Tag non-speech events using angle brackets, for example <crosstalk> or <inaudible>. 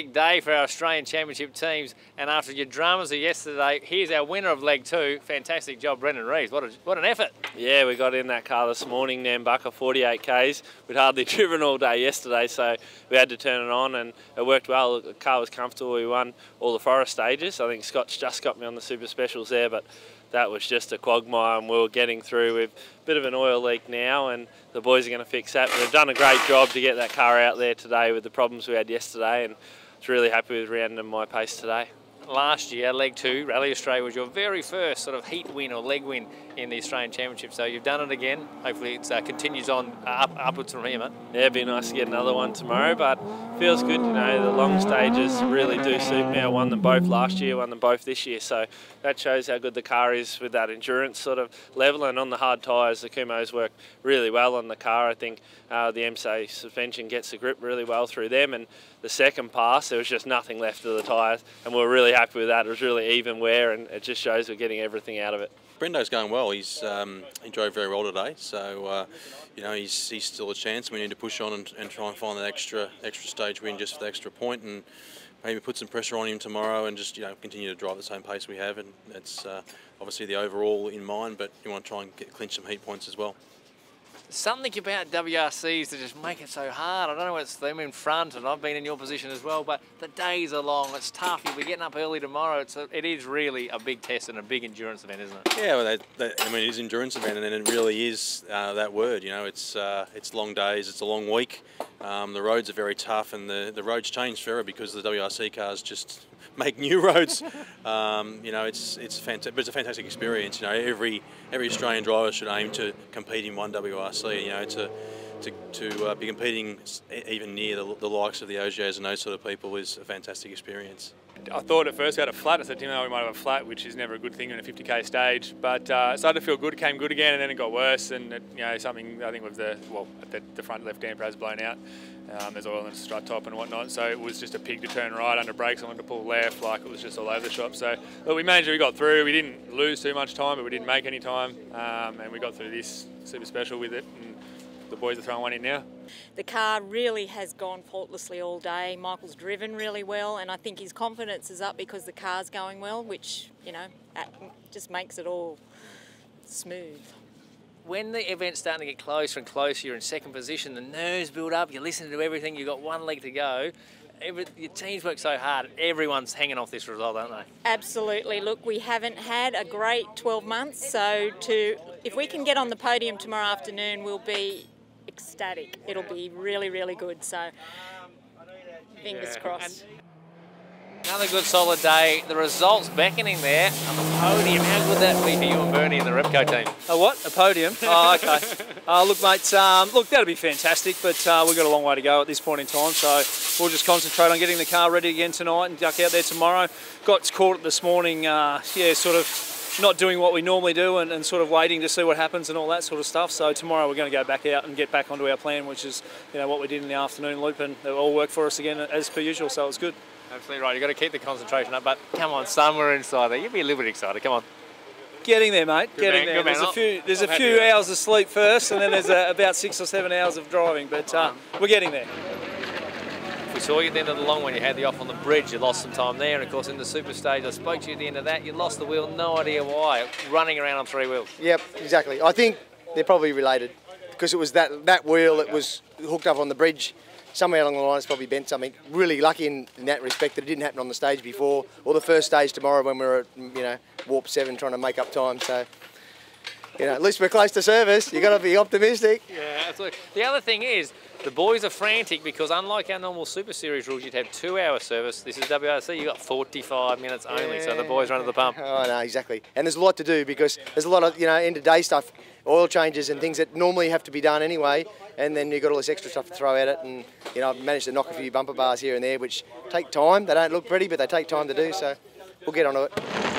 day for our Australian Championship teams. And after your dramas of yesterday, here's our winner of leg two. Fantastic job, Brendan Reeves. What, a, what an effort. Yeah, we got in that car this morning, Nambucca 48 Ks. We'd hardly <laughs> driven all day yesterday, so we had to turn it on and it worked well. The car was comfortable. We won all the forest stages. I think Scott's just got me on the super specials there, but that was just a quagmire and we were getting through with a bit of an oil leak now and the boys are going to fix that. But they've done a great job to get that car out there today with the problems we had yesterday and was really happy with rounding my pace today last year, leg two, Rally Australia was your very first sort of heat win or leg win in the Australian Championship. So you've done it again. Hopefully it uh, continues on uh, up, upwards from here, mate. Yeah, it'd be nice to get another one tomorrow, but feels good, you know, the long stages really do suit me. I won them both last year, won them both this year, so that shows how good the car is with that endurance sort of level. And on the hard tyres, the Kumhos work really well on the car. I think uh, the MSA suspension gets the grip really well through them, and the second pass, there was just nothing left of the tyres, and we are really happy with that. It was really even wear, and it just shows we're getting everything out of it. Brendo's going well. He's um, he drove very well today, so uh, you know he's, he's still a chance. We need to push on and, and, try and find that extra extra stage win just for the extra point, and maybe put some pressure on him tomorrow, and just you know continue to drive the same pace we have. And that's uh, obviously the overall in mind, but you want to try and get, clinch some heat points as well something about WRCs that just make it so hard. I don't know it's them in front, and I've been in your position as well, but the days are long, it's tough. You'll be getting up early tomorrow. It's a, it is really a big test and a big endurance event, isn't it? Yeah, well, I mean, it is endurance event, and it really is uh, that word. You know, it's uh, it's long days, it's a long week. Um, the roads are very tough, and the, the roads change forever because the WRC cars just make new roads. <laughs> Um, you know, it's it's fantastic, but it's a fantastic experience. You know, every every Australian driver should aim to compete in one WRC. You know, to to, to uh, be competing even near the, the, likes of the Ogiers and those sort of people is a fantastic experience. I thought at first we had a flat. I said, you know, we might have a flat, which is never a good thing in a 50k stage. But uh, started to feel good, came good again, and then it got worse. And it, you know, something I think with the well, the, the front left damper has blown out. Um, there's oil in the strut top and whatnot, so it was just a pig to turn right under brakes. I wanted to pull left, like it was just all over the shop. So, but we managed. We got through. We didn't lose too much time, but we didn't make any time, um, and we got through this super special with it. And the boys are throwing one in now. The car really has gone faultlessly all day. Michael's driven really well, and I think his confidence is up because the car's going well, which you know just makes it all smooth when the event's starting to get closer and closer, you're in second position, the nerves build up, you're listening to everything, you've got one leg to go. Every, your teams work so hard, everyone's hanging off this result, aren't they? Absolutely. Look, we haven't had a great 12 months, so to if we can get on the podium tomorrow afternoon, we'll be ecstatic. It'll be really, really good. So fingers yeah. crossed. Another good solid day. The results beckoning there on the podium. How good that be for you and Bernie and the Repco team? A what? A podium? <laughs> oh, okay. Uh, look, mates, um, look, that'll be fantastic, but uh, we've got a long way to go at this point in time, so we'll just concentrate on getting the car ready again tonight and duck out there tomorrow. Got caught this morning, uh, yeah, sort of not doing what we normally do and, and, sort of waiting to see what happens and all that sort of stuff. So tomorrow we're going to go back out and get back onto our plan, which is you know what we did in the afternoon loop, and it all worked for us again as per usual. So it was good. Absolutely right. You've got to keep the concentration up. But come on, somewhere inside there, you'll be a little bit excited. Come on. Getting there, mate. Good Getting man, there. There's a few. There's I'm a few hours of sleep first, and then there's a, about six or seven hours of driving. But uh, we're getting there. Saw you at the end of the long one. You had the off on the bridge. You lost some time there, and of course in the super stage, I spoke to you at the end of that. You lost the wheel. No idea why. Running around on three wheels. Yep, exactly. I think they're probably related because it was that that wheel that was hooked up on the bridge somewhere along the line it's probably bent something. Really lucky in, in, that respect that it didn't happen on the stage before or the first stage tomorrow when we were at, you know, warp seven trying to make up time. So, you know, at least we're close to service. You've got to be optimistic. Yeah, absolutely. The other thing is, the boys are frantic because unlike our normal Super Series rules, you'd have two hour service. This is WRC, you've got 45 minutes only, yeah. so the boys run to the pump. Oh, no, exactly. And there's a lot to do because there's a lot of, you know, end of day stuff, oil changes and things that normally have to be done anyway and then you've got all this extra stuff to throw at it. And you know, I've managed to knock a few bumper bars here and there, which take time. They don't look pretty, but they take time to do. So we'll get onto it.